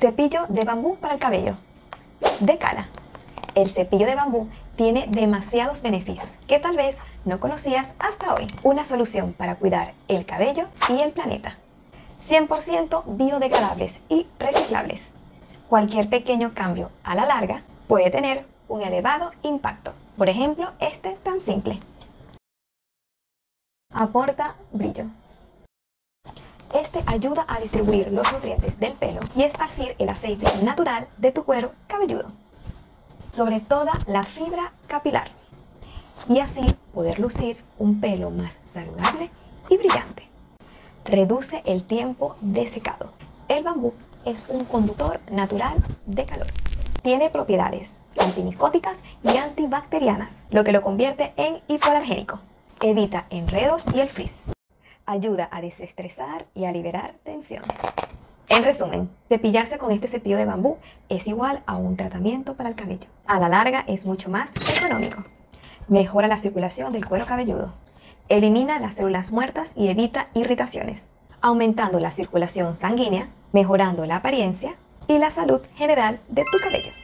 Cepillo de bambú para el cabello. De cala. El cepillo de bambú tiene demasiados beneficios que tal vez no conocías hasta hoy. Una solución para cuidar el cabello y el planeta. 100% biodegradables y reciclables. Cualquier pequeño cambio a la larga puede tener un elevado impacto. Por ejemplo, este tan simple. Aporta brillo. Este ayuda a distribuir los nutrientes del pelo y esparcir el aceite natural de tu cuero cabelludo sobre toda la fibra capilar y así poder lucir un pelo más saludable y brillante. Reduce el tiempo de secado. El bambú es un conductor natural de calor. Tiene propiedades antimicóticas y antibacterianas, lo que lo convierte en hipoalergénico. Evita enredos y el frizz. Ayuda a desestresar y a liberar tensión. En resumen, cepillarse con este cepillo de bambú es igual a un tratamiento para el cabello. A la larga es mucho más económico. Mejora la circulación del cuero cabelludo. Elimina las células muertas y evita irritaciones, aumentando la circulación sanguínea, mejorando la apariencia y la salud general de tu cabello.